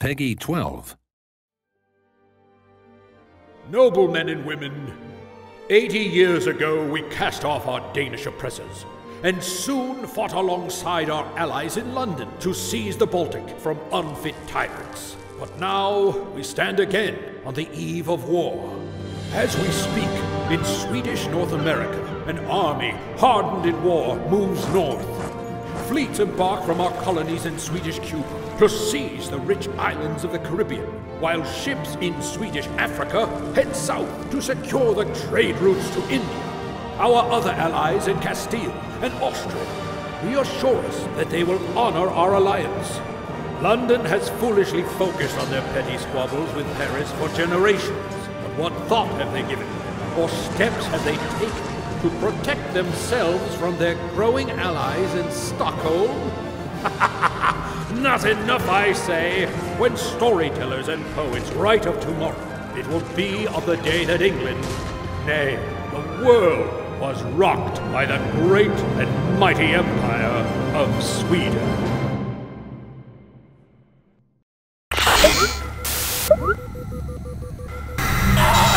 Peggy 12. Noblemen and women, 80 years ago we cast off our Danish oppressors and soon fought alongside our allies in London to seize the Baltic from unfit tyrants. But now we stand again on the eve of war. As we speak, in Swedish North America, an army hardened in war moves north. Fleets embark from our colonies in Swedish Cuba to seize the rich islands of the Caribbean, while ships in Swedish Africa head south to secure the trade routes to India. Our other allies in Castile and Austria reassure us that they will honor our alliance. London has foolishly focused on their petty squabbles with Paris for generations. But what thought have they given, or steps have they taken to protect themselves from their growing allies in Stockholm? Not enough, I say. When storytellers and poets write of tomorrow, it will be of the day that England, nay, the world, was rocked by the great and mighty empire of Sweden.